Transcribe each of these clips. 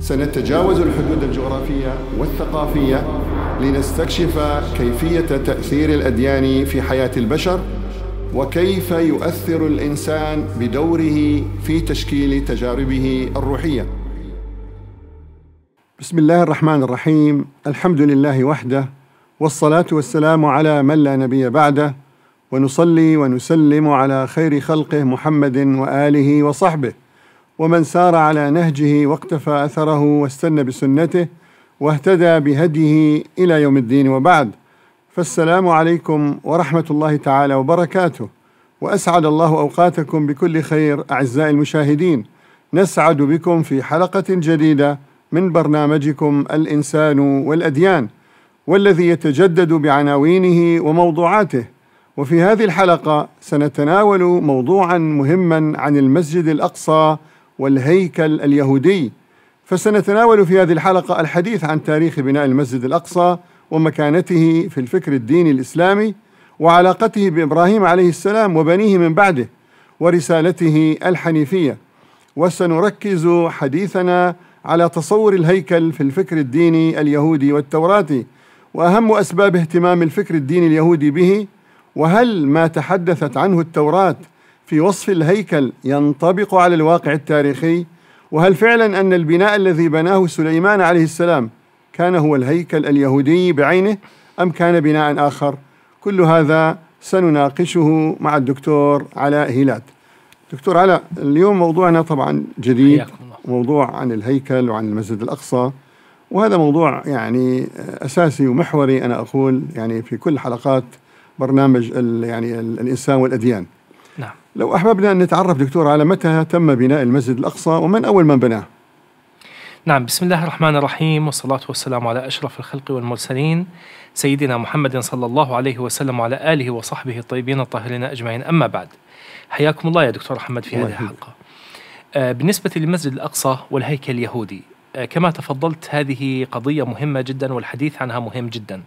سنتجاوز الحدود الجغرافية والثقافية لنستكشف كيفية تأثير الأديان في حياة البشر وكيف يؤثر الإنسان بدوره في تشكيل تجاربه الروحية. بسم الله الرحمن الرحيم. الحمد لله وحده والصلاة والسلام على من لا نبي بعده ونصلي ونسلم على خير خلقه محمد وآله وصحبه. ومن سار على نهجه واقتفى أثره واستنى بسنته واهتدى بهديه إلى يوم الدين وبعد. فالسلام عليكم ورحمة الله تعالى وبركاته. وأسعد الله أوقاتكم بكل خير أعزائي المشاهدين. نسعد بكم في حلقة جديدة من برنامجكم الإنسان والأديان والذي يتجدد بعناوينه وموضوعاته. وفي هذه الحلقة سنتناول موضوعا مهما عن المسجد الأقصى والهيكل اليهودي. فسنتناول في هذه الحلقة الحديث عن تاريخ بناء المسجد الأقصى ومكانته في الفكر الديني الإسلامي وعلاقته بإبراهيم عليه السلام وبنيه من بعده ورسالته الحنيفية. وسنركز حديثنا على تصور الهيكل في الفكر الديني اليهودي والتوراتي وأهم أسباب اهتمام الفكر الديني اليهودي به وهل ما تحدثت عنه التوراة في وصف الهيكل ينطبق على الواقع التاريخي؟ وهل فعلا أن البناء الذي بناه سليمان عليه السلام كان هو الهيكل اليهودي بعينه أم كان بناء آخر؟ كل هذا سنناقشه مع الدكتور علاء هيلات. دكتور علاء اليوم موضوعنا طبعا جديد موضوع عن الهيكل وعن المسجد الأقصى. وهذا موضوع يعني أساسي ومحوري أنا أقول يعني في كل حلقات برنامج يعني الإنسان والأديان. نعم لو أحببنا أن نتعرف دكتور على متى تم بناء المسجد الأقصى ومن أول من بناه؟ نعم بسم الله الرحمن الرحيم والصلاة والسلام على أشرف الخلق والمرسلين سيدنا محمد صلى الله عليه وسلم وعلى آله وصحبه الطيبين الطاهرين أجمعين. أما بعد حياكم الله يا دكتور محمد في هذه الحلقة. آه بالنسبة للمسجد الأقصى والهيكل اليهودي آه كما تفضلت هذه قضية مهمة جدا والحديث عنها مهم جدا.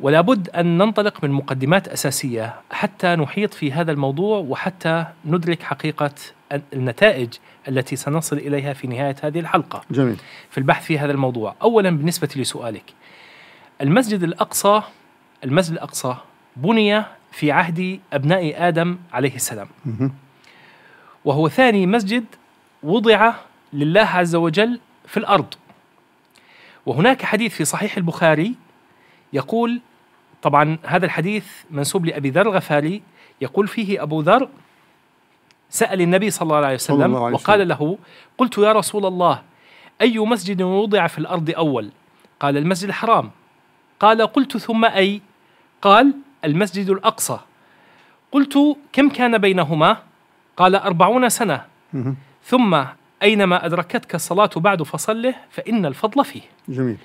ولا بد أن ننطلق من مقدمات أساسية حتى نحيط في هذا الموضوع وحتى ندرك حقيقة النتائج التي سنصل إليها في نهاية هذه الحلقة. جميل. في البحث في هذا الموضوع أولا بالنسبة لسؤالك. المسجد الأقصى المسجد الأقصى بني في عهد أبناء آدم عليه السلام. وهو ثاني مسجد وضع لله عز وجل في الأرض. وهناك حديث في صحيح البخاري يقول طبعا هذا الحديث منسوب لأبي ذر الغفاري يقول فيه أبو ذر سأل النبي صلى الله عليه وسلم الله عليه وقال له قلت يا رسول الله أي مسجد وضع في الأرض أول؟ قال المسجد الحرام. قال قلت ثم أي؟ قال المسجد الأقصى. قلت كم كان بينهما؟ قال أربعون سنة. ثم أينما أدركتك الصلاة بعد فصله فإن الفضل فيه. جميل.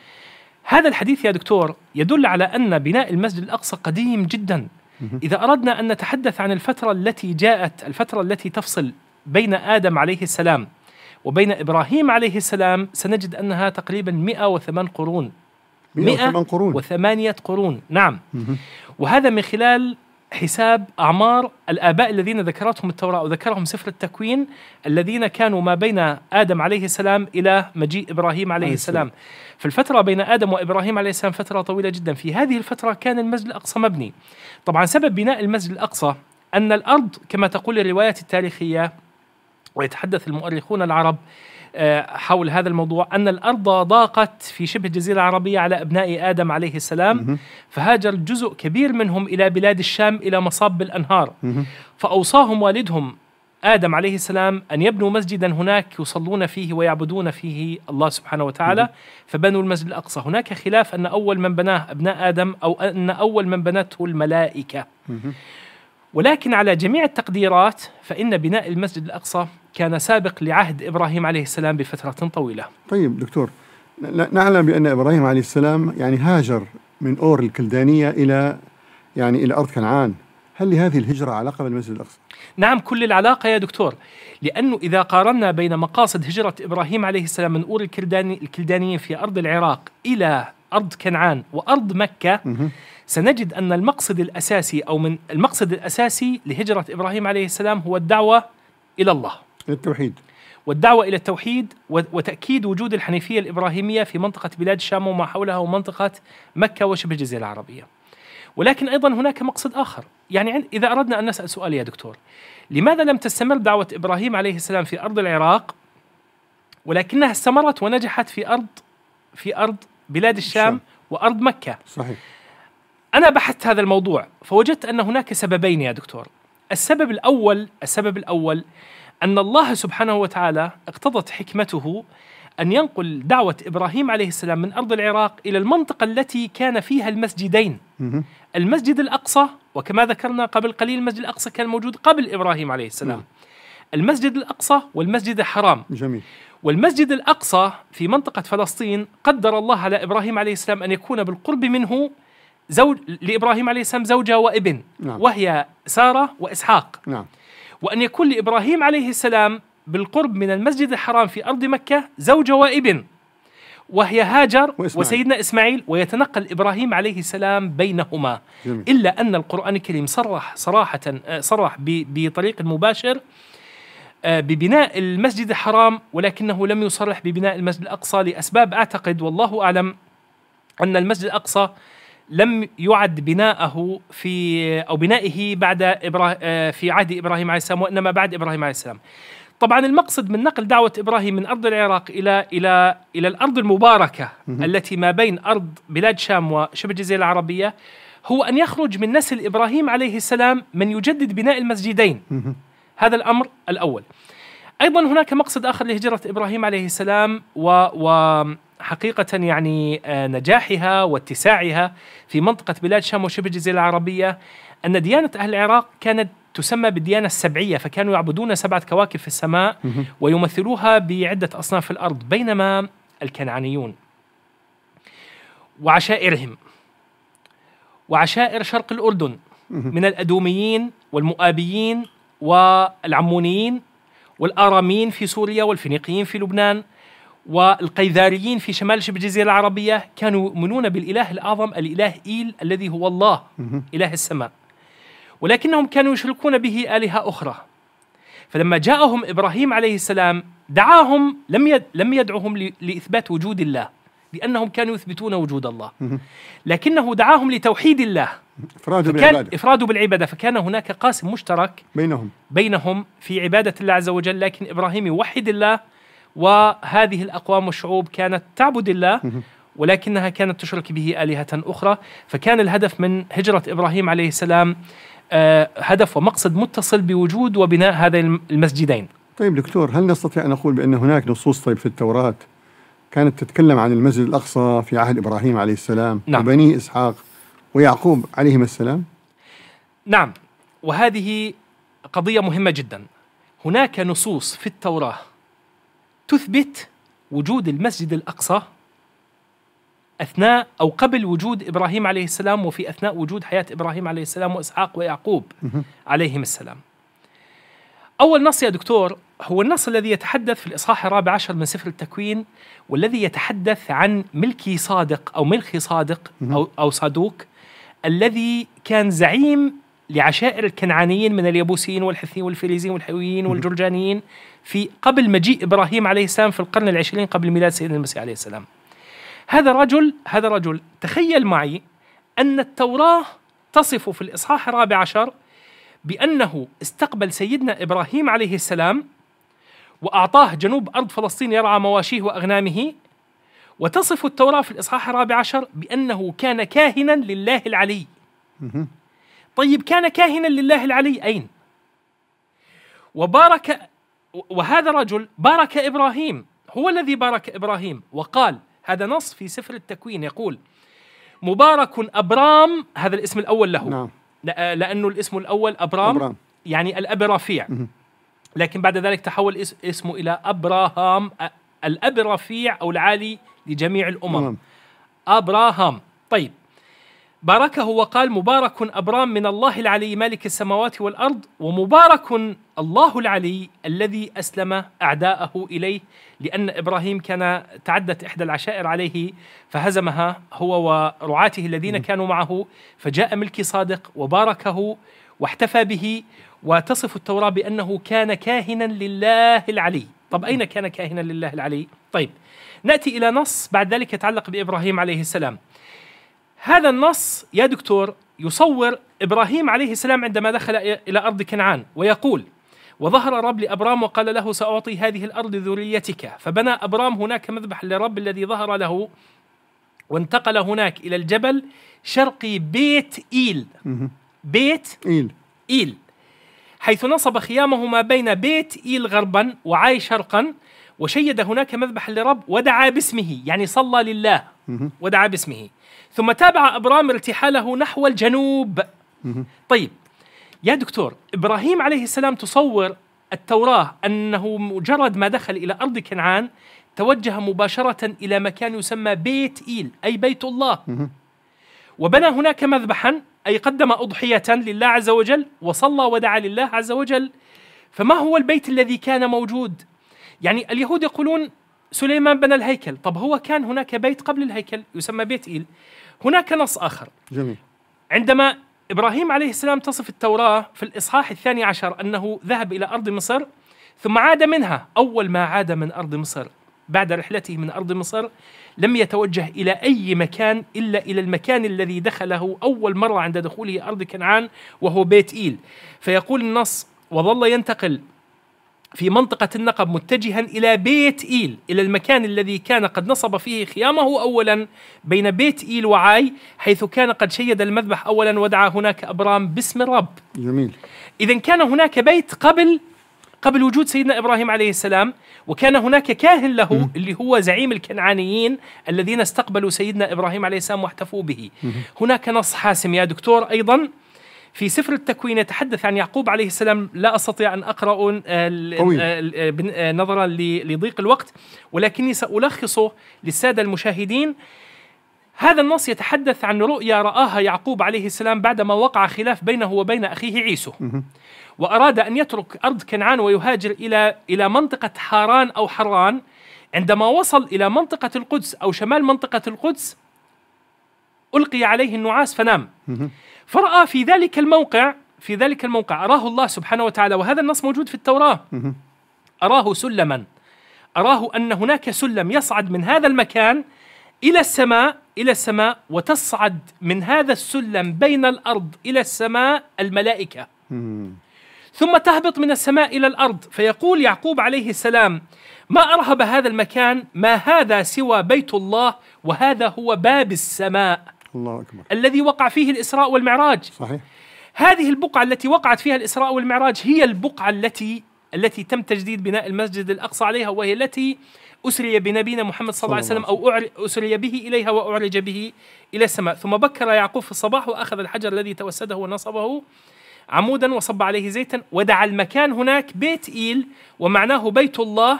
هذا الحديث يا دكتور يدل على أن بناء المسجد الأقصى قديم جدا. إذا أردنا أن نتحدث عن الفترة التي جاءت الفترة التي تفصل بين آدم عليه السلام وبين إبراهيم عليه السلام سنجد أنها تقريبا 108 قرون. 108 قرون. وثمانية قرون. نعم. وهذا من خلال حساب أعمار الآباء الذين ذكرتهم التوراة وذكرهم سفر التكوين الذين كانوا ما بين آدم عليه السلام إلى مجيء إبراهيم عليه السلام. فالفترة بين آدم وإبراهيم عليه السلام فترة طويلة جدا. في هذه الفترة كان المسجد الأقصى مبني. طبعا سبب بناء المسجد الأقصى أن الأرض كما تقول الروايات التاريخية ويتحدث المؤرخون العرب حول هذا الموضوع أن الأرض ضاقت في شبه الجزيرة العربية على أبناء آدم عليه السلام. فهاجر جزء كبير منهم إلى بلاد الشام إلى مصاب الأنهار فأوصاهم والدهم آدم عليه السلام أن يبنوا مسجدا هناك يصلون فيه ويعبدون فيه الله سبحانه وتعالى. فبنوا المسجد الأقصى. هناك خلاف أن أول من بناه أبناء آدم أو أن أول من بنته الملائكة. ولكن على جميع التقديرات فإن بناء المسجد الأقصى كان سابق لعهد إبراهيم عليه السلام بفترة طويلة. طيب دكتور نعلم بأن إبراهيم عليه السلام يعني هاجر من أور الكلدانية إلى يعني إلى أرض كنعان. هل لهذه الهجرة علاقة بالمسجد الأقصى؟ نعم كل العلاقة يا دكتور. لأنه إذا قارنا بين مقاصد هجرة إبراهيم عليه السلام من أور الكلداني الكلدانيين في أرض العراق إلى أرض كنعان وأرض مكة سنجد أن المقصد الأساسي أو من المقصد الأساسي لهجرة إبراهيم عليه السلام هو الدعوة إلى الله. التوحيد. والدعوة إلى التوحيد وتأكيد وجود الحنيفية الإبراهيمية في منطقة بلاد الشام وما حولها ومنطقة مكة وشبه الجزيرة العربية. ولكن أيضا هناك مقصد آخر. يعني إذا أردنا أن نسأل سؤال يا دكتور. لماذا لم تستمر دعوة إبراهيم عليه السلام في أرض العراق؟ ولكنها استمرت ونجحت في أرض في أرض بلاد الشام. وأرض مكة. صحيح. أنا بحثت هذا الموضوع فوجدت أن هناك سببين يا دكتور. السبب الأول السبب الأول أن الله سبحانه وتعالى اقتضت حكمته أن ينقل دعوة إبراهيم عليه السلام من أرض العراق إلى المنطقة التي كان فيها المسجدين. المسجد الأقصى وكما ذكرنا قبل قليل المسجد الأقصى كان موجود قبل إبراهيم عليه السلام. نعم. المسجد الأقصى والمسجد الحرام. جميل. والمسجد الأقصى في منطقة فلسطين قدر الله على إبراهيم عليه السلام أن يكون بالقرب منه زوج لإبراهيم عليه السلام زوجة وابن نعم. وهي سارة وإسحاق نعم. وأن يكون لإبراهيم عليه السلام بالقرب من المسجد الحرام في أرض مكة زوجة وابن وهي هاجر وإسماعيل. وسيدنا إسماعيل ويتنقل إبراهيم عليه السلام بينهما جميل. إلا أن القرآن الكريم صرح صراحة آه، صرح بطريق مباشر آه، ببناء المسجد الحرام ولكنه لم يصرح ببناء المسجد الأقصى لأسباب أعتقد والله أعلم أن المسجد الأقصى لم يعد بناءه في أو بنائه بعد إبراهيم آه، في عهد إبراهيم عليه السلام وإنما بعد إبراهيم عليه السلام. طبعا المقصد من نقل دعوة إبراهيم من أرض العراق إلى إلى إلى الأرض المباركة التي ما بين أرض بلاد شام وشبه الجزيرة العربية هو أن يخرج من نسل إبراهيم عليه السلام من يجدد بناء المسجدين. هذا الأمر الأول. أيضا هناك مقصد آخر لهجرة إبراهيم عليه السلام و, و حقيقة يعني آه، نجاحها واتساعها في منطقة بلاد الشام وشبه الجزيرة العربية أن ديانة أهل العراق كانت تسمى بالديانة السبعية فكانوا يعبدون سبعة كواكب في السماء ويمثلوها بعدة أصناف في الأرض بينما الكنعانيون وعشائرهم وعشائر شرق الأردن من الأدوميين والمؤابيين والعمونيين والآراميين في سوريا والفينيقيين في لبنان والقيذاريين في شمال شبه الجزيرة العربية كانوا يؤمنون بالإله الأعظم الإله إيل الذي هو الله إله السماء. ولكنهم كانوا يشركون به آلهة أخرى. فلما جاءهم إبراهيم عليه السلام دعاهم لم يد لم يدعوهم لإثبات وجود الله لأنهم كانوا يثبتون وجود الله. لكنه دعاهم لتوحيد الله. إفراده بالعبادة. إفراده بالعبادة. فكان هناك قاسم مشترك بينهم. بينهم في عبادة الله عز وجل لكن إبراهيم يوحد الله وهذه الأقوام والشعوب كانت تعبد الله ولكنها كانت تشرك به آلهة أخرى. فكان الهدف من هجرة إبراهيم عليه السلام آه، هدف ومقصد متصل بوجود وبناء هذين المسجدين. طيب دكتور هل نستطيع أن نقول بأن هناك نصوص طيب في التوراة كانت تتكلم عن المسجد الأقصى في عهد إبراهيم عليه السلام نعم. وبني إسحاق ويعقوب عليهما السلام؟ نعم وهذه قضية مهمة جدا. هناك نصوص في التوراة تثبت وجود المسجد الأقصى أثناء أو قبل وجود إبراهيم عليه السلام وفي أثناء وجود حياة إبراهيم عليه السلام وإسحاق ويعقوب عليهم السلام. أول نص يا دكتور هو النص الذي يتحدث في الإصحاح الرابع عشر من سفر التكوين والذي يتحدث عن ملكي صادق أو ملخي صادق أو أو صادوق الذي كان زعيم لعشائر الكنعانيين من اليبوسيين والحثيين والفريزيين والحويين والجرجانيين. في قبل مجيء إبراهيم عليه السلام في القرن العشرين قبل ميلاد سيدنا المسيح عليه السلام. هذا رجل هذا رجل تخيل معي أن التوراة تصف في الإصحاح الرابع عشر بأنه استقبل سيدنا إبراهيم عليه السلام وأعطاه جنوب أرض فلسطين يرعى مواشيه وأغنامه وتصف التوراة في الإصحاح الرابع عشر بأنه كان كاهنا لله العلي. طيب كان كاهنا لله العلي أين؟ وبارك وهذا الرجل بارك إبراهيم هو الذي بارك إبراهيم وقال هذا نص في سفر التكوين يقول مبارك أبرام هذا الاسم الأول له نعم. لأنه الاسم الأول أبرام, أبرام. يعني الاب رفيع لكن بعد ذلك تحول اسمه إلى أبراهام الاب رفيع أو العالي لجميع الأمم. أبراهام طيب باركه وقال مبارك أبرام من الله العلي مالك السماوات والأرض ومبارك الله العلي الذي أسلم أعداءه إليه لأن إبراهيم كان تعدت إحدى العشائر عليه فهزمها هو ورعاته الذين كانوا معه فجاء ملكي صادق وباركه واحتفى به وتصف التوراة بأنه كان كاهنا لله العلي. طب أين كان كاهنا لله العلي؟ طيب نأتي إلى نص بعد ذلك يتعلق بإبراهيم عليه السلام. هذا النص يا دكتور يصور إبراهيم عليه السلام عندما دخل إلى أرض كنعان ويقول وظهر رب لأبرام وقال له سأعطي هذه الأرض ذريتك. فبنى أبرام هناك مذبح لرب الذي ظهر له وانتقل هناك إلى الجبل شرقي بيت إيل. بيت إيل. إيل. حيث نصب خيامه ما بين بيت إيل غربا وعاي شرقا وشيد هناك مذبح لرب ودعا باسمه يعني صلى لله ودعا باسمه. ثم تابع أبرام ارتحاله نحو الجنوب. طيب يا دكتور إبراهيم عليه السلام تصور التوراة أنه مجرد ما دخل إلى أرض كنعان توجه مباشرة إلى مكان يسمى بيت إيل أي بيت الله. وبنى هناك مذبحا أي قدم أضحية لله عز وجل وصلى ودعا لله عز وجل. فما هو البيت الذي كان موجود؟ يعني اليهود يقولون سليمان بنى الهيكل. طب هو كان هناك بيت قبل الهيكل يسمى بيت إيل. هناك نص آخر. جميل. عندما إبراهيم عليه السلام تصف التوراة في الإصحاح الثاني عشر أنه ذهب إلى أرض مصر ثم عاد منها. أول ما عاد من أرض مصر بعد رحلته من أرض مصر لم يتوجه إلى أي مكان إلا إلى المكان الذي دخله أول مرة عند دخوله أرض كنعان وهو بيت إيل. فيقول النص وظل ينتقل في منطقة النقب متجها إلى بيت إيل إلى المكان الذي كان قد نصب فيه خيامه أولا بين بيت إيل وعاي حيث كان قد شيد المذبح أولا ودعا هناك أبرام باسم الرب جميل إذا كان هناك بيت قبل قبل وجود سيدنا إبراهيم عليه السلام وكان هناك كاهن له م. اللي هو زعيم الكنعانيين الذين استقبلوا سيدنا إبراهيم عليه السلام واحتفوا به. م. هناك نص حاسم يا دكتور أيضا في سفر التكوين يتحدث عن يعقوب عليه السلام لا أستطيع أن أقرأ نظرا لضيق الوقت ولكني سألخصه للسادة المشاهدين. هذا النص يتحدث عن رؤيا رآها يعقوب عليه السلام بعدما وقع خلاف بينه وبين أخيه عيسو وأراد أن يترك أرض كنعان ويهاجر إلى إلى منطقة حاران أو حران. عندما وصل إلى منطقة القدس أو شمال منطقة القدس ألقي عليه النعاس فنام. فرأى في ذلك الموقع في ذلك الموقع أراه الله سبحانه وتعالى وهذا النص موجود في التوراة. أراه سلما. أراه أن هناك سلم يصعد من هذا المكان إلى السماء إلى السماء وتصعد من هذا السلم بين الأرض إلى السماء الملائكة. ثم تهبط من السماء إلى الأرض. فيقول يعقوب عليه السلام ما أرهب هذا المكان؟ ما هذا سوى بيت الله؟ وهذا هو باب السماء. الله أكبر. الذي وقع فيه الإسراء والمعراج. صحيح. هذه البقعة التي وقعت فيها الإسراء والمعراج هي البقعة التي التي تم تجديد بناء المسجد الأقصى عليها وهي التي أسري بنبينا محمد صلى الله عليه وسلم أو أسري به إليها وأعرج به إلى السماء. ثم بكر يعقوب في الصباح وأخذ الحجر الذي توسده ونصبه عمودا وصب عليه زيتا ودعا المكان هناك بيت إيل ومعناه بيت الله.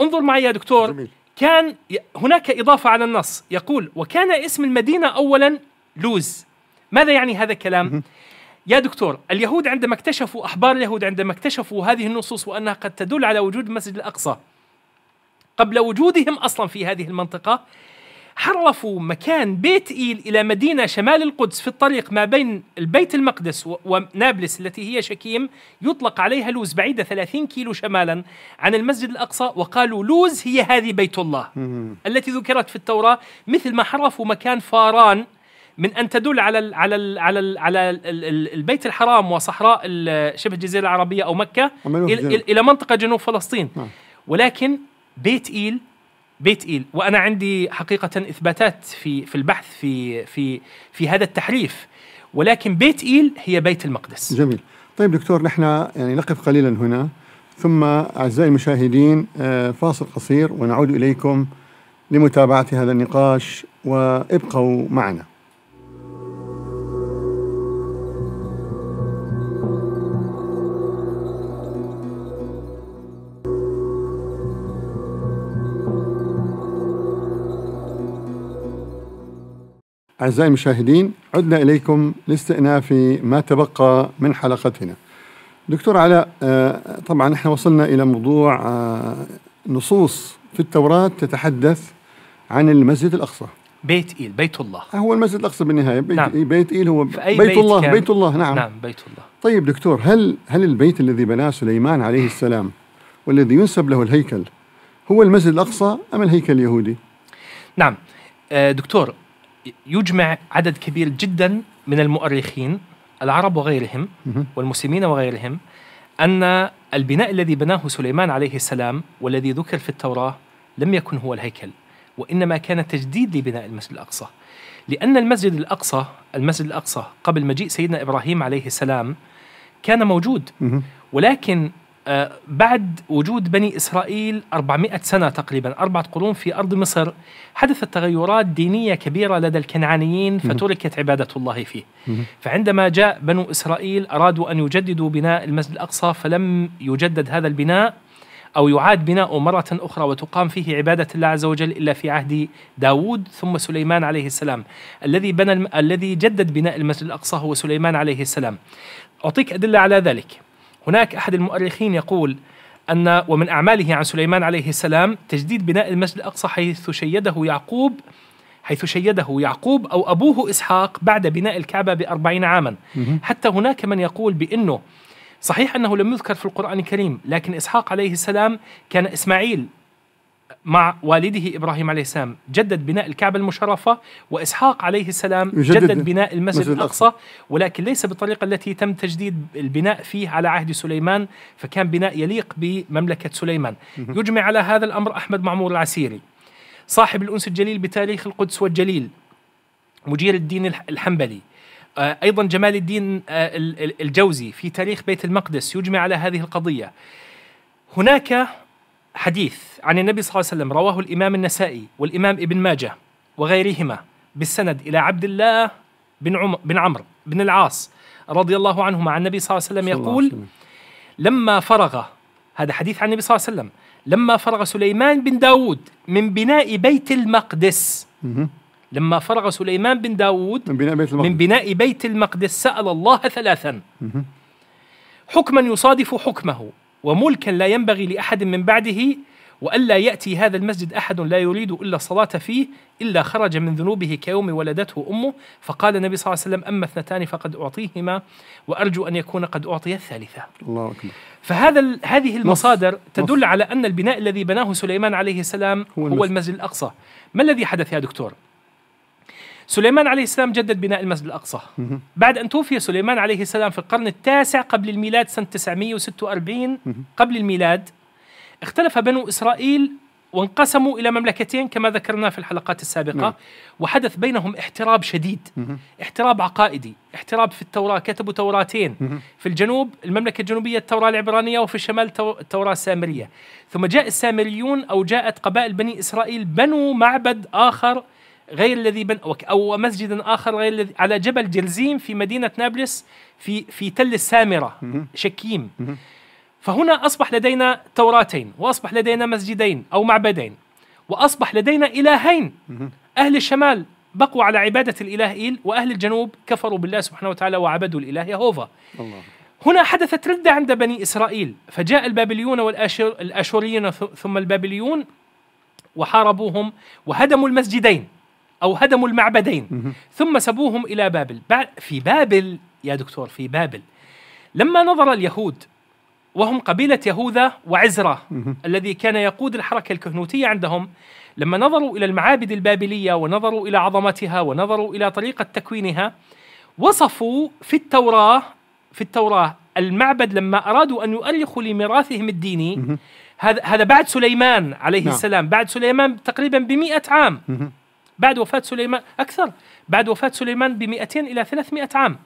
انظر معي يا دكتور. جميل. كان هناك إضافة على النص. يقول وكان اسم المدينة أولا لوز. ماذا يعني هذا الكلام؟ يا دكتور اليهود عندما اكتشفوا أحبار اليهود عندما اكتشفوا هذه النصوص وأنها قد تدل على وجود المسجد الأقصى قبل وجودهم أصلا في هذه المنطقة حرفوا مكان بيت إيل إلى مدينة شمال القدس في الطريق ما بين البيت المقدس ونابلس التي هي شكيم. يطلق عليها لوز بعيدة 30 كيلو شمالا عن المسجد الأقصى. وقالوا لوز هي هذه بيت الله التي ذكرت في التوراة. مثل ما حرفوا مكان فاران من أن تدل على ال على ال على ال على ال البيت الحرام وصحراء شبه الجزيرة العربية أو مكة إلى, إلى منطقة جنوب فلسطين. نعم. ولكن بيت إيل بيت إيل. وأنا عندي حقيقة إثباتات في في البحث في في في هذا التحريف. ولكن بيت إيل هي بيت المقدس. جميل. طيب دكتور نحن يعني نقف قليلا هنا. ثم أعزائي المشاهدين آه، فاصل قصير ونعود إليكم لمتابعة هذا النقاش وابقوا معنا. أعزائي المشاهدين عدنا إليكم لاستئناف ما تبقى من حلقتنا. دكتور علاء آه، طبعا إحنا وصلنا إلى موضوع آه، نصوص في التوراة تتحدث عن المسجد الأقصى. بيت إيل بيت الله. هو المسجد الأقصى بالنهاية. بيت, نعم. بيت إيل هو بيت, بيت الله بيت الله نعم. نعم بيت الله. طيب دكتور هل هل البيت الذي بناه سليمان عليه السلام والذي ينسب له الهيكل هو المسجد الأقصى أم الهيكل اليهودي؟ نعم. آه، دكتور يجمع عدد كبير جدا من المؤرخين العرب وغيرهم والمسلمين وغيرهم أن البناء الذي بناه سليمان عليه السلام والذي ذكر في التوراة لم يكن هو الهيكل وإنما كان تجديد لبناء المسجد الأقصى. لأن المسجد الأقصى المسجد الأقصى قبل مجيء سيدنا إبراهيم عليه السلام كان موجود. ولكن بعد وجود بني إسرائيل 400 سنة تقريبا أربعة قرون في أرض مصر حدثت تغيرات دينية كبيرة لدى الكنعانيين فتركت عبادة الله فيه. فعندما جاء بنو إسرائيل أرادوا أن يجددوا بناء المسجد الأقصى فلم يجدد هذا البناء أو يعاد بناؤه مرة أخرى وتقام فيه عبادة الله عز وجل إلا في عهد داود ثم سليمان عليه السلام. الذي بنى الم... الذي جدد بناء المسجد الأقصى هو سليمان عليه السلام. أعطيك أدلة على ذلك. هناك أحد المؤرخين يقول أن ومن أعماله عن سليمان عليه السلام تجديد بناء المسجد الأقصى حيث شيده يعقوب حيث شيده يعقوب أو أبوه إسحاق بعد بناء الكعبة بأربعين عاما. حتى هناك من يقول بأنه صحيح أنه لم يذكر في القرآن الكريم لكن إسحاق عليه السلام كان إسماعيل مع والده إبراهيم عليه السلام. جدد بناء الكعبة المشرفة وإسحاق عليه السلام جدد بناء المسجد الأقصى. ولكن ليس بالطريقة التي تم تجديد البناء فيه على عهد سليمان فكان بناء يليق بمملكة سليمان. يجمع على هذا الأمر أحمد معمور العسيري صاحب الأنس الجليل بتاريخ القدس والجليل مجير الدين الحنبلي. آه، أيضا جمال الدين آه، الجوزي في تاريخ بيت المقدس يجمع على هذه القضية. هناك حديث عن النبي صلى الله عليه وسلم رواه الإمام النسائي والإمام ابن ماجه وغيرهما بالسند إلى عبد الله بن عمر بن عمرو بن العاص رضي الله عنهما عن النبي صلى الله عليه وسلم يقول لما فرغ هذا حديث عن النبي صلى الله عليه وسلم لما فرغ سليمان بن داود من بناء بيت المقدس. لما فرغ سليمان بن داود من بناء بيت المقدس, من بناء بيت المقدس سأل الله ثلاثا. حكما يصادف حكمه. وملكا لا ينبغي لأحد من بعده وألا يأتي هذا المسجد أحد لا يريد إلا الصلاة فيه إلا خرج من ذنوبه كيوم ولدته أمه فقال النبي صلى الله عليه وسلم أما اثنتان فقد أعطيهما وأرجو أن يكون قد أعطي الثالثة. الله أكبر. فهذا هذه المصادر نص تدل نص على أن البناء الذي بناه سليمان عليه السلام هو, هو المسجد الأقصى. ما الذي حدث يا دكتور؟ سليمان عليه السلام جدد بناء المسجد الأقصى. بعد أن توفي سليمان عليه السلام في القرن التاسع قبل الميلاد سنة 946 قبل الميلاد اختلف بنو إسرائيل وانقسموا إلى مملكتين كما ذكرنا في الحلقات السابقة نعم. وحدث بينهم احتراب شديد احتراب عقائدي احتراب في التوراة كتبوا توراتين. في الجنوب المملكة الجنوبية التوراة العبرانية وفي الشمال التوراة السامرية. ثم جاء السامريون أو جاءت قبائل بني إسرائيل بنوا معبد آخر غير الذي بن أو مسجد آخر غير الذي على جبل جلزيم في مدينة نابلس في في تل السامرة شكيم. فهنا أصبح لدينا توراتين وأصبح لدينا مسجدين أو معبدين وأصبح لدينا إلهين. أهل الشمال بقوا على عبادة الإله إيل وأهل الجنوب كفروا بالله سبحانه وتعالى وعبدوا الإله يهوفا الله. هنا حدثت ردة عند بني إسرائيل فجاء البابليون والآشوريين ثم البابليون وحاربوهم وهدموا المسجدين. أو هدموا المعبدين. ثم سبوهم إلى بابل. في بابل يا دكتور في بابل. لما نظر اليهود وهم قبيلة يهوذا وعزرة الذي كان يقود الحركة الكهنوتية عندهم لما نظروا إلى المعابد البابلية ونظروا إلى عظمتها ونظروا إلى طريقة تكوينها وصفوا في التوراة في التوراة المعبد لما أرادوا أن يؤرخوا لميراثهم الديني هذا هذا بعد سليمان عليه نعم. السلام. بعد سليمان تقريبا بمئة عام. بعد وفاة سليمان أكثر بعد وفاة سليمان ب 200 إلى 300 عام.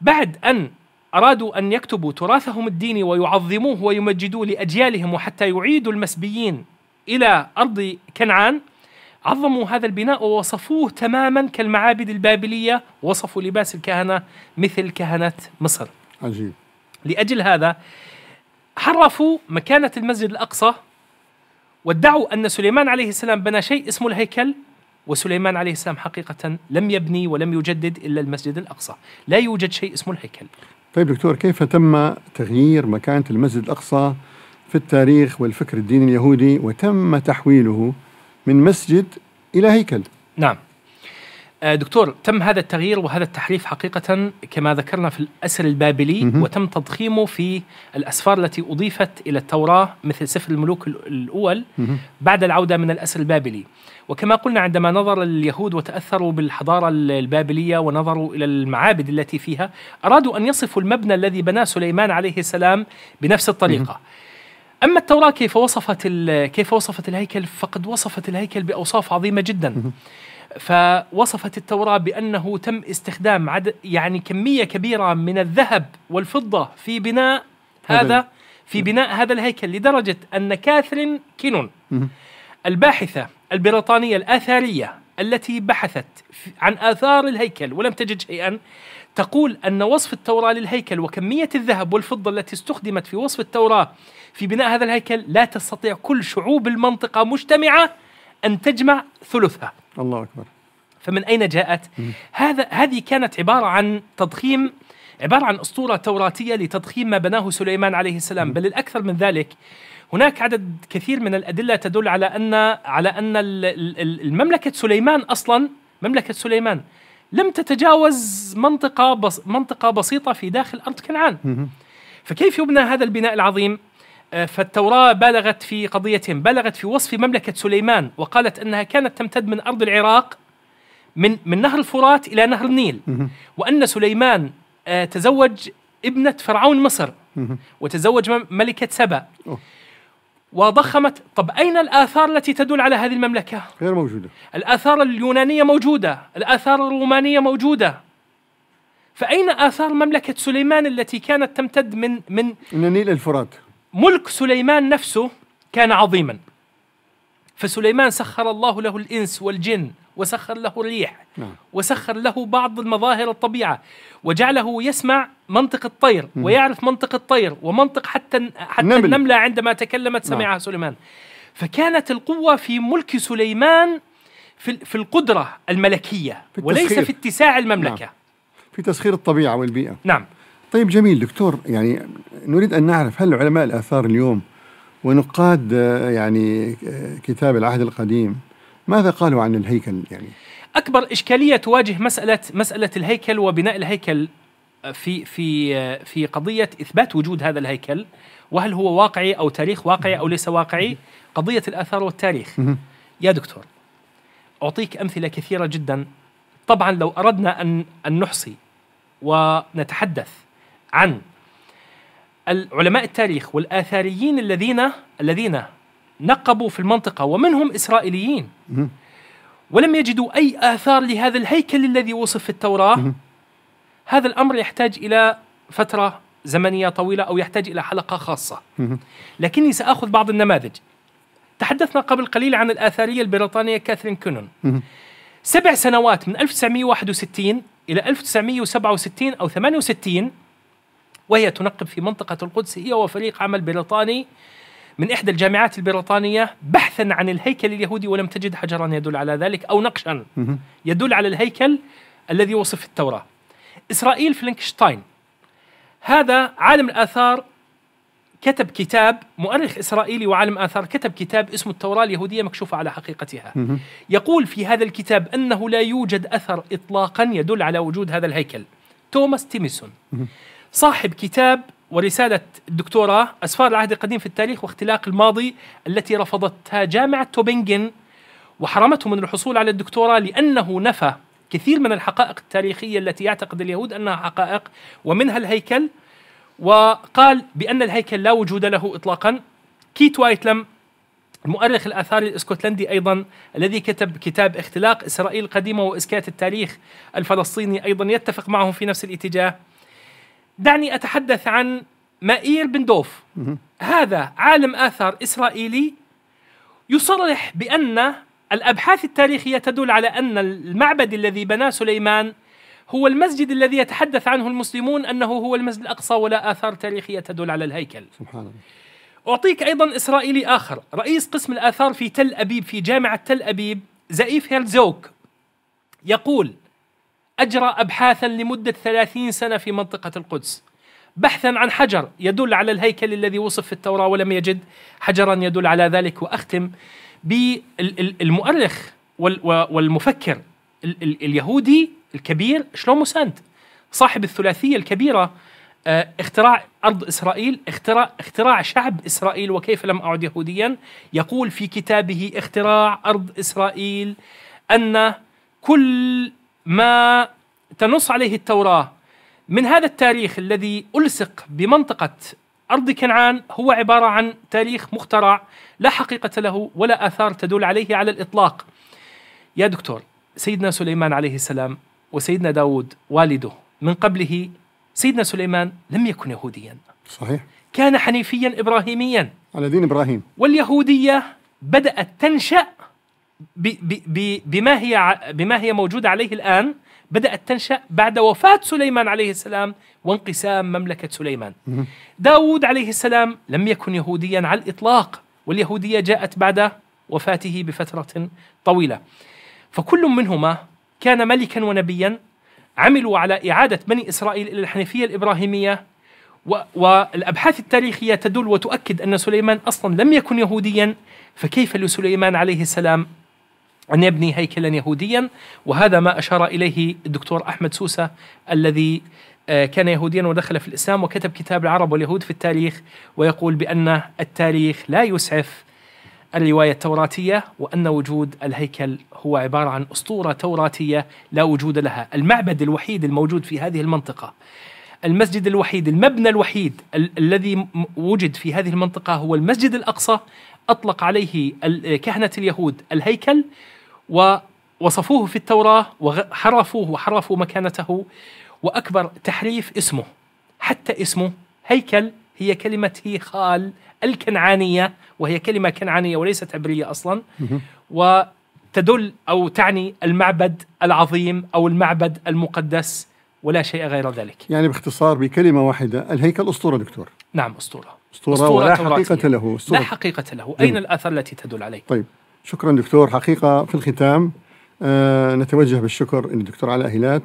بعد أن أرادوا أن يكتبوا تراثهم الديني ويعظموه ويمجدوه لأجيالهم وحتى يعيدوا المسبيين إلى أرض كنعان عظموا هذا البناء ووصفوه تماما كالمعابد البابلية وصفوا لباس الكهنة مثل كهنة مصر. عجيب. لأجل هذا حرفوا مكانة المسجد الأقصى وادعوا أن سليمان عليه السلام بنى شيء اسمه الهيكل وسليمان عليه السلام حقيقة لم يبني ولم يجدد إلا المسجد الأقصى. لا يوجد شيء اسمه الهيكل طيب دكتور كيف تم تغيير مكانة المسجد الأقصى في التاريخ والفكر الديني اليهودي وتم تحويله من مسجد إلى هيكل؟ نعم. دكتور تم هذا التغيير وهذا التحريف حقيقة كما ذكرنا في الأسر البابلي. وتم تضخيمه في الأسفار التي أضيفت إلى التوراة مثل سفر الملوك ال- الأول. بعد العودة من الأسر البابلي. وكما قلنا عندما نظر اليهود وتأثروا بالحضارة ال- البابلية ونظروا إلى المعابد التي فيها أرادوا أن يصفوا المبنى الذي بناه سليمان عليه السلام بنفس الطريقة. أما التوراة كيف وصفت كيف وصفت الهيكل؟ فقد وصفت الهيكل بأوصاف عظيمة جدا. فوصفت التوراة بأنه تم استخدام عدد يعني كمية كبيرة من الذهب والفضة في بناء هذا- في بناء هذا الهيكل لدرجة أن كاثرين كينون. الباحثة البريطانية الآثارية التي بحثت عن آثار الهيكل ولم تجد شيئا تقول أن وصف التوراة للهيكل وكمية الذهب والفضة التي استخدمت في وصف التوراة في بناء هذا الهيكل لا تستطيع كل شعوب المنطقة مجتمعة أن تجمع ثلثها الله أكبر فمن أين جاءت؟ هذا هذه كانت عبارة عن تضخيم عبارة عن أسطورة توراتية لتضخيم ما بناه سليمان عليه السلام بل الأكثر من ذلك هناك عدد كثير من الأدلة تدل على أن على أن ال- ال- ال- المملكة سليمان أصلا مملكة سليمان لم تتجاوز منطقة بس منطقة بسيطة في داخل أرض كنعان. فكيف يبنى هذا البناء العظيم؟ آه، فالتوراة بالغت في قضيتهم بالغت في وصف مملكة سليمان وقالت أنها كانت تمتد من أرض العراق من من نهر الفرات إلى نهر النيل. وأن سليمان آه، تزوج ابنة فرعون مصر. وتزوج ملكة سبأ. وضخمت طب أين الآثار التي تدل على هذه المملكة؟ غير موجودة الآثار اليونانية موجودة الآثار الرومانية موجودة فأين آثار مملكة سليمان التي كانت تمتد من من من النيل الفرات ملك سليمان نفسه كان عظيما. فسليمان سخر الله له الإنس والجن وسخر له الريح نعم. وسخر له بعض المظاهر الطبيعة وجعله يسمع منطق الطير ويعرف منطق الطير ومنطق حتى حتى النمل. النملة عندما تكلمت سمعها سليمان. فكانت القوة في ملك سليمان في في القدرة الملكية في وليس. في اتساع المملكة. في تسخير الطبيعة والبيئة. نعم. طيب جميل دكتور يعني نريد أن نعرف هل علماء الآثار اليوم ونقاد آه، يعني آه، كتاب العهد القديم ماذا قالوا عن الهيكل؟ يعني أكبر إشكالية تواجه مسألة مسألة الهيكل وبناء الهيكل في في في قضية إثبات وجود هذا الهيكل. وهل هو واقعي أو تاريخ واقعي أو ليس واقعي؟ قضية الآثار والتاريخ. يا دكتور أعطيك أمثلة كثيرة جدا. طبعا لو أردنا أن أن نحصي ونتحدث عن العلماء التاريخ والآثاريين الذين الذين نقبوا في المنطقة ومنهم إسرائيليين مهم. ولم يجدوا أي آثار لهذا الهيكل الذي وصف في التوراة مهم. هذا الأمر يحتاج إلى فترة زمنية طويلة أو يحتاج إلى حلقة خاصة مهم. لكني سأخذ بعض النماذج تحدثنا قبل قليل عن الآثارية البريطانية كاثرين كونون. سبع سنوات من 1961 إلى 1967 أو 68 وهي تنقب في منطقة القدس هي وفريق عمل بريطاني من إحدى الجامعات البريطانية بحثا عن الهيكل اليهودي ولم تجد حجرا يدل على ذلك أو نقشا. يدل على الهيكل الذي وصف في التوراة. إسرائيل فلينكشتاين هذا عالم الآثار كتب كتاب مؤرخ إسرائيلي وعالم آثار كتب كتاب اسمه التوراة اليهودية مكشوفة على حقيقتها. يقول في هذا الكتاب أنه لا يوجد أثر اطلاقا يدل على وجود هذا الهيكل. توماس تيميسون صاحب كتاب ورسالة الدكتوراه أسفار العهد القديم في التاريخ واختلاق الماضي التي رفضتها جامعة توبنجن وحرمته من الحصول على الدكتوراه لأنه نفى كثير من الحقائق التاريخية التي يعتقد اليهود أنها حقائق ومنها الهيكل وقال بأن الهيكل لا وجود له اطلاقا كيت وايتلم المؤرخ الاثاري الإسكتلندي أيضا الذي كتب كتاب اختلاق إسرائيل القديمة وإسكات التاريخ الفلسطيني أيضا يتفق معهم في نفس الاتجاه. دعني أتحدث عن مائير بن دوف. هذا عالم آثار إسرائيلي يصرح بأن الأبحاث التاريخية تدل على أن المعبد الذي بناه سليمان هو المسجد الذي يتحدث عنه المسلمون أنه هو المسجد الأقصى ولا آثار تاريخية تدل على الهيكل. سبحان الله أعطيك أيضا إسرائيلي آخر رئيس قسم الآثار في تل أبيب في جامعة تل أبيب زئيف هيرزوك يقول أجرى أبحاثا لمدة ثلاثين سنة في منطقة القدس. بحثا عن حجر يدل على الهيكل الذي وصف في التوراة ولم يجد. حجرا يدل على ذلك وأختم بالمؤرخ والمفكر ال ال اليهودي الكبير شلومو سانت صاحب الثلاثية الكبيرة آه، اختراع أرض إسرائيل اختراع اختراع شعب إسرائيل وكيف لم أعد يهوديا. يقول في كتابه اختراع أرض إسرائيل أن كل ما تنص عليه التوراة من هذا التاريخ الذي ألصق بمنطقة أرض كنعان هو عبارة عن تاريخ مخترع لا حقيقة له ولا آثار تدل عليه على الإطلاق. يا دكتور سيدنا سليمان عليه السلام وسيدنا داود والده من قبله سيدنا سليمان لم يكن يهوديا. صحيح. كان حنيفيا ابراهيميا. على دين إبراهيم. واليهودية بدأت تنشأ ب ب ب بما هي بما هي موجوده عليه الآن بدأت تنشأ بعد وفاة سليمان عليه السلام وانقسام مملكة سليمان. داود عليه السلام لم يكن يهوديا على الإطلاق واليهودية جاءت بعد وفاته بفترة طويلة. فكل منهما كان ملكا ونبيا عملوا على إعادة بني إسرائيل إلى الحنيفية الإبراهيمية والابحاث التاريخية تدل وتؤكد أن سليمان أصلا لم يكن يهوديا فكيف لسليمان عليه السلام أن يبني هيكلا يهوديا وهذا ما أشار إليه الدكتور أحمد سوسة الذي آه، كان يهوديا ودخل في الإسلام وكتب كتاب العرب واليهود في التاريخ ويقول بأن التاريخ لا يسعف الرواية التوراتية وأن وجود الهيكل هو عبارة عن أسطورة توراتية لا وجود لها، المعبد الوحيد الموجود في هذه المنطقة المسجد الوحيد المبنى الوحيد ال- الذي وجد في هذه المنطقة هو المسجد الأقصى أطلق عليه كهنة اليهود الهيكل ووصفوه في التوراة وحرفوه وحرفوا مكانته وأكبر تحريف اسمه حتى اسمه هيكل هي كلمة هيخال الكنعانية وهي كلمة كنعانية وليست عبرية أصلا. وتدل أو تعني المعبد العظيم أو المعبد المقدس ولا شيء غير ذلك. يعني باختصار بكلمة واحدة الهيكل أسطورة دكتور. نعم أسطورة. أسطورة, ولا توراتية. حقيقة له لا أسطورة حقيقة له. أين الآثار التي تدل عليه؟ طيب. شكرا دكتور. حقيقة في الختام آه نتوجه بالشكر للدكتور علاء هلات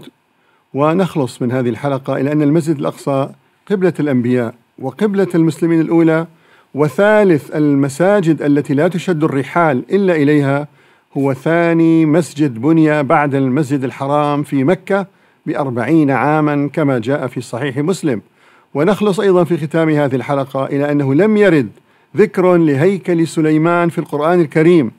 ونخلص من هذه الحلقة إلى أن المسجد الأقصى قبلة الأنبياء وقبلة المسلمين الأولى وثالث المساجد التي لا تشد الرحال إلا إليها هو ثاني مسجد بني بعد المسجد الحرام في مكة بأربعين عاما كما جاء في صحيح مسلم. ونخلص أيضا في ختام هذه الحلقة إلى أنه لم يرد ذكر لهيكل سليمان في القرآن الكريم.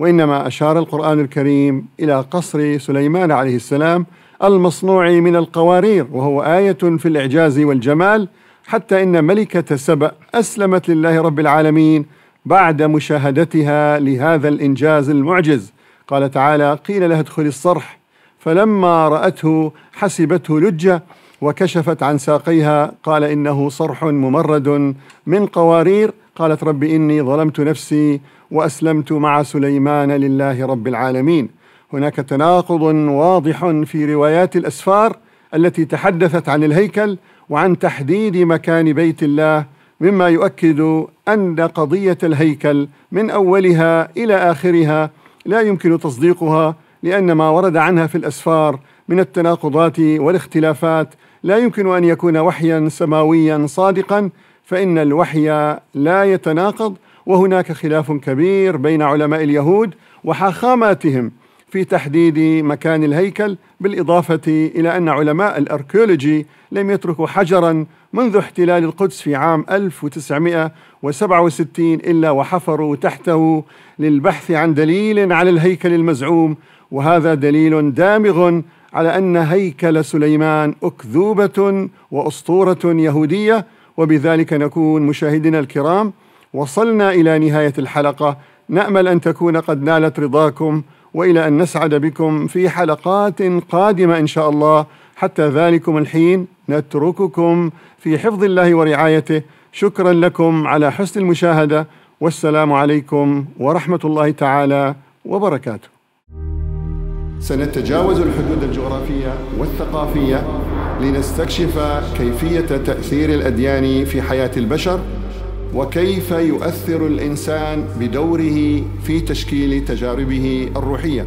وإنما أشار القرآن الكريم إلى قصر سليمان عليه السلام المصنوع من القوارير وهو آية في الإعجاز والجمال حتى إن ملكة سبأ أسلمت لله رب العالمين بعد مشاهدتها لهذا الإنجاز المعجز. قال تعالى قيل لها ادخل الصرح. فلما رأته حسبته لجة وكشفت عن ساقيها. قال إنه صرح ممرد من قوارير. قالت رب إني ظلمت نفسي وأسلمت مع سليمان لله رب العالمين. هناك تناقض واضح في روايات الأسفار التي تحدثت عن الهيكل وعن تحديد مكان بيت الله مما يؤكد أن قضية الهيكل من أولها إلى آخرها لا يمكن تصديقها لأن ما ورد عنها في الأسفار من التناقضات والاختلافات لا يمكن أن يكون وحيا سماويا صادقا فإن الوحي لا يتناقض وهناك خلاف كبير بين علماء اليهود وحاخاماتهم في تحديد مكان الهيكل بالإضافة إلى أن علماء الأركيولوجي لم يتركوا حجرا منذ احتلال القدس في عام 1967 إلا وحفروا تحته للبحث عن دليل على الهيكل المزعوم. وهذا دليل دامغ على أن هيكل سليمان أكذوبة وأسطورة يهودية. وبذلك نكون مشاهدينا الكرام وصلنا إلى نهاية الحلقة. نأمل أن تكون قد نالت رضاكم وإلى أن نسعد بكم في حلقات قادمة إن شاء الله. حتى ذلكم الحين نترككم في حفظ الله ورعايته. شكرا لكم على حسن المشاهدة. والسلام عليكم ورحمة الله تعالى وبركاته. سنتجاوز الحدود الجغرافية والثقافية لنستكشف كيفية تأثير الأديان في حياة البشر. وكيف يؤثر الإنسان بدوره في تشكيل تجاربه الروحية.